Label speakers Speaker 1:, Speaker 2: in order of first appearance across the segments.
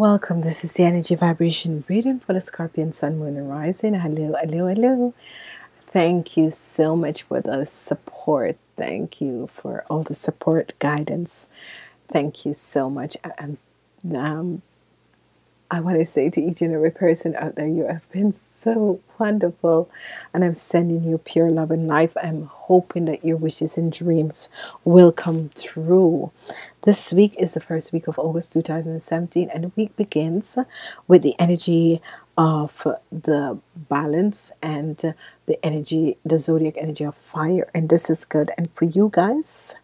Speaker 1: Welcome. This is the energy vibration reading for the Scorpion Sun, Moon, and Rising. Hello, hello, hello. Thank you so much for the support. Thank you for all the support, guidance. Thank you so much. And um, I want to say to each and every person out there, you have been so wonderful. And I'm sending you pure love and life. I'm hoping that your wishes and dreams will come true. This week is the first week of August 2017, and the week begins with the energy of the balance and the energy, the zodiac energy of fire. And this is good. And for you guys,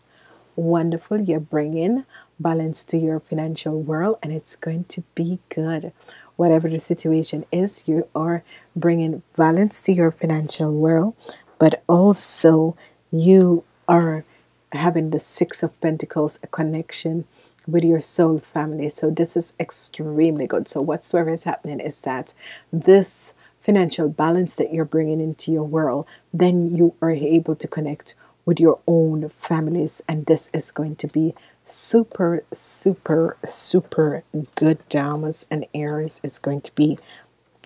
Speaker 1: wonderful. You're bringing balance to your financial world and it's going to be good. Whatever the situation is, you are bringing balance to your financial world, but also you are having the Six of Pentacles, a connection with your soul family. So this is extremely good. So whatsoever is happening is that this financial balance that you're bringing into your world, then you are able to connect with your own families and this is going to be super super super good damas and Aries. It's going to be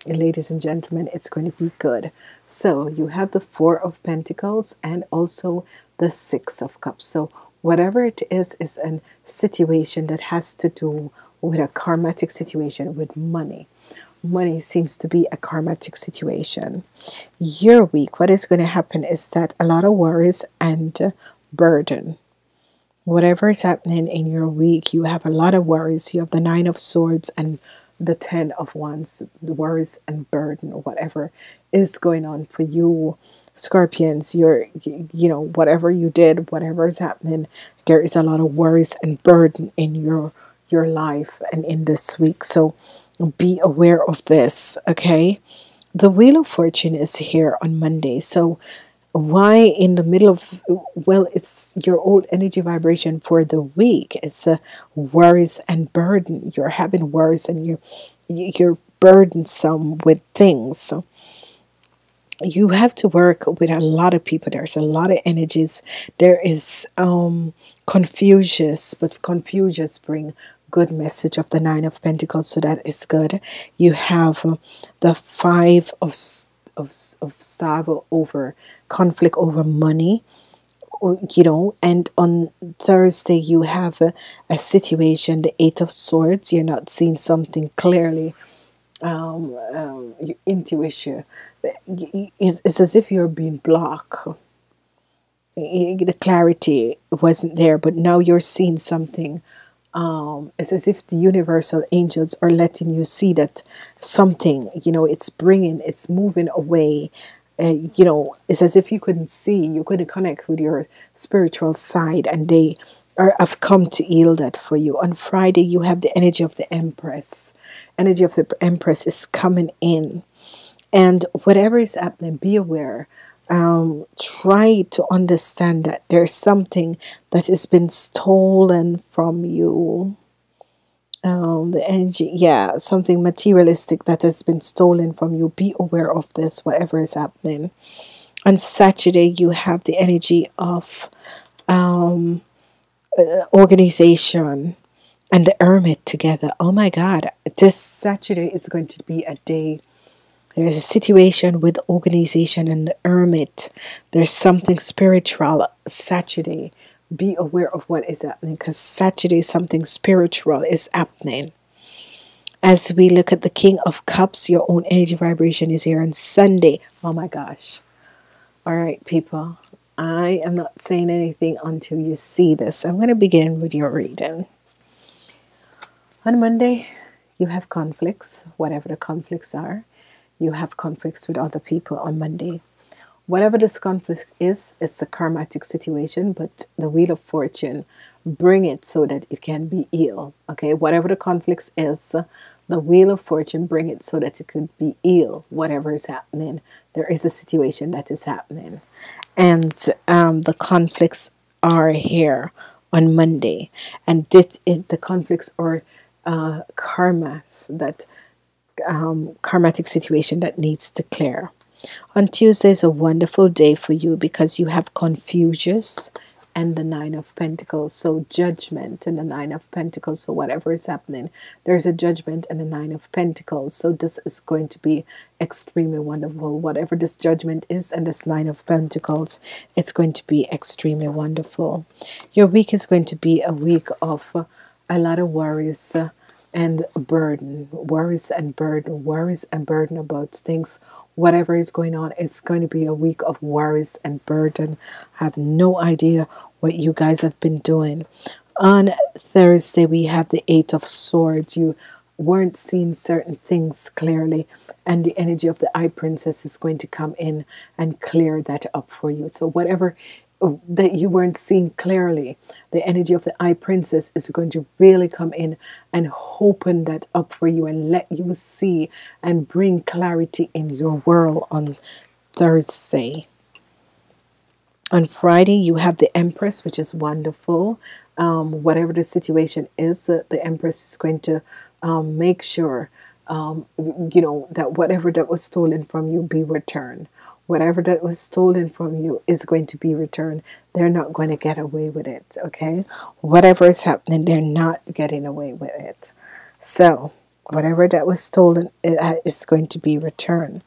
Speaker 1: ladies and gentlemen it's going to be good. So you have the four of pentacles and also the six of cups. So whatever it is is a situation that has to do with a karmatic situation with money money seems to be a karmatic situation. Your week, what is going to happen is that a lot of worries and burden. Whatever is happening in your week, you have a lot of worries. You have the Nine of Swords and the Ten of Wands, the worries and burden, or whatever is going on for you, Scorpions. You're, you know, whatever you did, whatever is happening, there is a lot of worries and burden in your your life and in this week. So be aware of this, okay? The Wheel of Fortune is here on Monday. So, why in the middle of, well, it's your old energy vibration for the week. It's a worries and burden. You're having worries and you're, you're burdensome with things. So, you have to work with a lot of people there's a lot of energies there is um confusions but confusions bring good message of the Nine of Pentacles, so that is good. You have uh, the Five of, of, of over conflict over money, you know, and on Thursday you have a, a situation, the Eight of Swords. You're not seeing something clearly. Um, um, your intuition it's, it's as if you're being blocked the clarity wasn't there but now you're seeing something um, it's as if the universal angels are letting you see that something, you know, it's bringing, it's moving away. Uh, you know, it's as if you couldn't see, you couldn't connect with your spiritual side, and they are have come to yield that for you. On Friday, you have the energy of the Empress. Energy of the Empress is coming in, and whatever is happening, be aware um, try to understand that there's something that has been stolen from you. Um, the energy, yeah, something materialistic that has been stolen from you. Be aware of this, whatever is happening. On Saturday, you have the energy of um, uh, organization and the hermit together. Oh my God, this Saturday is going to be a day there's a situation with organization and the hermit. There's something spiritual Saturday. Be aware of what is happening because Saturday something spiritual is happening. As we look at the King of Cups, your own energy vibration is here on Sunday. Oh my gosh. All right, people. I am not saying anything until you see this. I'm going to begin with your reading. On Monday, you have conflicts, whatever the conflicts are you have conflicts with other people on Monday. Whatever this conflict is, it's a karmatic situation, but the Wheel of Fortune bring it so that it can be healed. Okay, whatever the conflicts is, the Wheel of Fortune bring it so that it could be healed. Whatever is happening, there is a situation that is happening, and um, the conflicts are here on Monday, and this, it, the conflicts are uh, karmas that um, karmatic situation that needs to clear. On Tuesday is a wonderful day for you because you have Confucius and the Nine of Pentacles. So, judgment and the Nine of Pentacles. So, whatever is happening, there's a judgment and the Nine of Pentacles. So, this is going to be extremely wonderful. Whatever this judgment is and this Nine of Pentacles, it's going to be extremely wonderful. Your week is going to be a week of a lot of worries and burden, worries and burden, worries and burden about things whatever is going on, it's going to be a week of worries and burden. I have no idea what you guys have been doing. On Thursday, we have the Eight of Swords. You weren't seeing certain things clearly, and the energy of the High Priestess is going to come in and clear that up for you. So, whatever that you weren't seeing clearly. The energy of the High priestess is going to really come in and open that up for you and let you see and bring clarity in your world on Thursday. On Friday, you have the Empress, which is wonderful. Um, whatever the situation is, uh, the Empress is going to um, make sure, um, you know, that whatever that was stolen from you be returned whatever that was stolen from you is going to be returned. They're not going to get away with it, okay? Whatever is happening, they're not getting away with it. So, whatever that was stolen is uh, going to be returned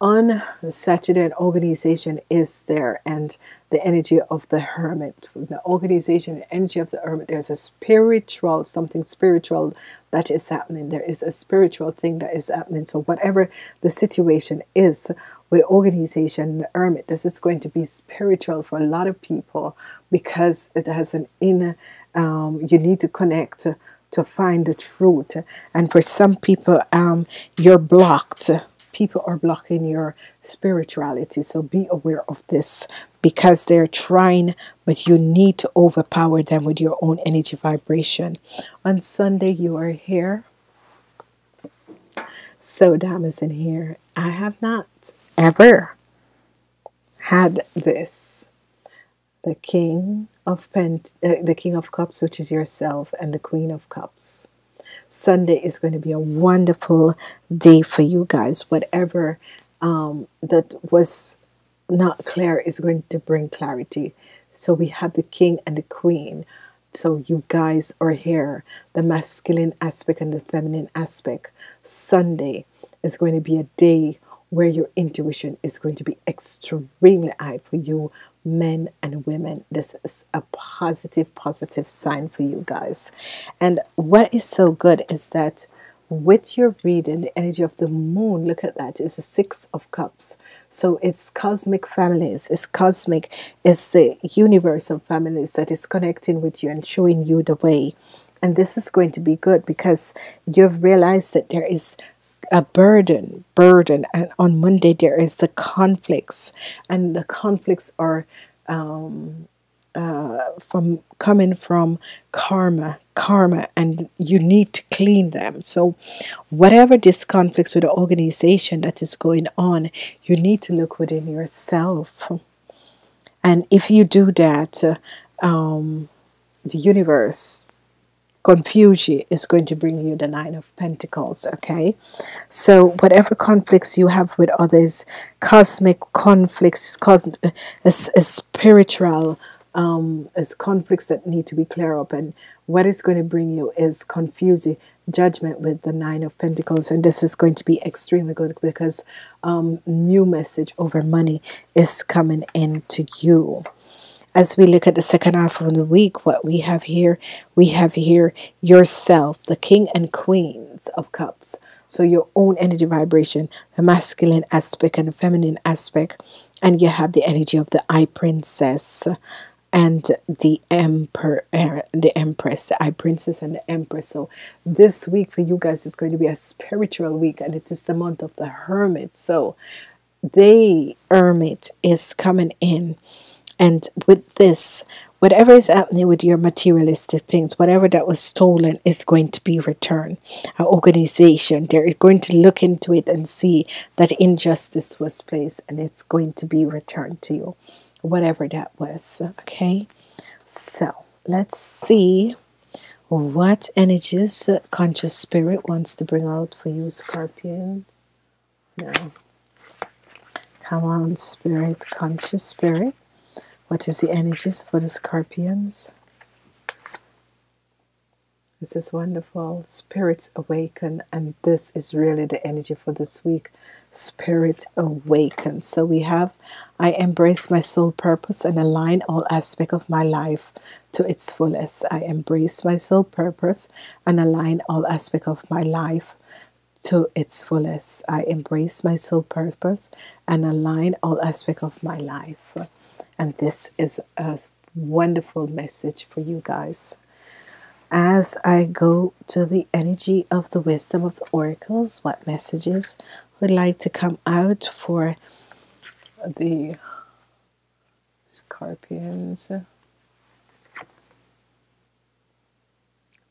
Speaker 1: on Saturday, an organization is there, and the energy of the hermit, the organization, the energy of the hermit, there's a spiritual, something spiritual that is happening. There is a spiritual thing that is happening. So, whatever the situation is with organization, the hermit, this is going to be spiritual for a lot of people because it has an inner, um, you need to connect. To, to find the truth, and for some people, um, you're blocked people are blocking your spirituality. So be aware of this because they're trying, but you need to overpower them with your own energy vibration. On Sunday, you are here. So, damas in here, I have not ever had this. The King of Pent, uh, the King of Cups, which is yourself, and the Queen of Cups. Sunday is going to be a wonderful day for you guys. Whatever um, that was not clear is going to bring clarity. So we have the king and the queen. So you guys are here, the masculine aspect and the feminine aspect. Sunday is going to be a day where your intuition is going to be extremely high for you men and women. This is a positive, positive sign for you guys. And what is so good is that with your reading, the energy of the moon, look at that it's a six of cups. So it's cosmic families, it's cosmic, it's the universe of families that is connecting with you and showing you the way. And this is going to be good because you've realized that there is a burden, burden. And on Monday, there is the conflicts, and the conflicts are um, uh, from coming from karma, karma, and you need to clean them. So, whatever this conflicts with the organization that is going on, you need to look within yourself. And if you do that, uh, um, the universe confusion is going to bring you the nine of pentacles okay so whatever conflicts you have with others cosmic conflicts cosmic a, a spiritual um conflicts that need to be clear up. And what it's going to bring you is confusing judgment with the nine of pentacles. And this is going to be extremely good because um new message over money is coming into you. As we look at the second half of the week, what we have here, we have here yourself, the king and queens of cups. So your own energy vibration, the masculine aspect and the feminine aspect, and you have the energy of the High Priestess and the emperor uh, the empress the High Priestess and the empress. So this week for you guys is going to be a spiritual week and it is the month of the hermit. So the hermit is coming in and with this, whatever is happening with your materialistic things, whatever that was stolen is going to be returned. Our organization, they're going to look into it and see that injustice was placed and it's going to be returned to you, whatever that was. Okay, so let's see what energies conscious spirit wants to bring out for you, Scorpion. Now, come on, spirit, conscious spirit. What is the energies for the scorpions? This is wonderful. Spirits awaken, and this is really the energy for this week. Spirit awaken. So we have I embrace my soul purpose and align all aspect of my life to its fullest. I embrace my soul purpose and align all aspect of my life to its fullest. I embrace my soul purpose and align all aspect of my life. And this is a wonderful message for you guys as I go to the energy of the wisdom of the oracles, what messages would like to come out for the scorpions?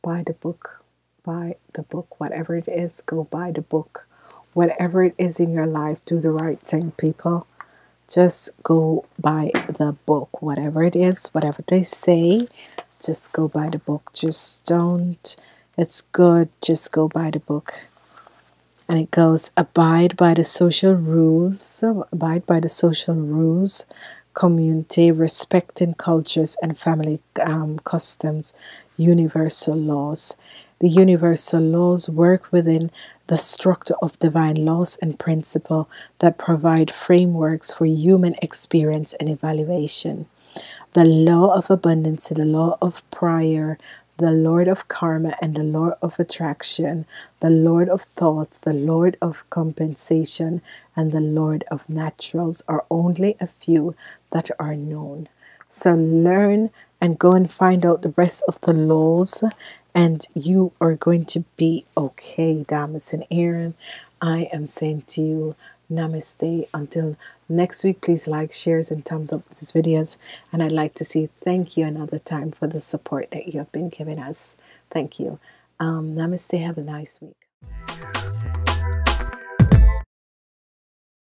Speaker 1: Buy the book, buy the book, whatever it is, go buy the book. Whatever it is in your life, do the right thing, people. Just go buy the book, whatever it is, whatever they say, just go buy the book. Just don't. It's good. Just go buy the book. And it goes abide by the social rules, abide by the social rules, community, respecting cultures and family um, customs, universal laws. The universal laws work within the structure of divine laws and principle that provide frameworks for human experience and evaluation the law of abundance, the law of prayer, the Lord of karma, and the Lord of attraction, the Lord of thoughts, the Lord of compensation, and the Lord of naturals are only a few that are known. So learn and go and find out the rest of the laws, and you are going to be okay, Damas and Aaron. I am saying to you, Namaste. Until next week, please like, shares, and thumbs up these videos. And I'd like to say thank you another time for the support that you have been giving us. Thank you. Um, namaste. Have a nice week.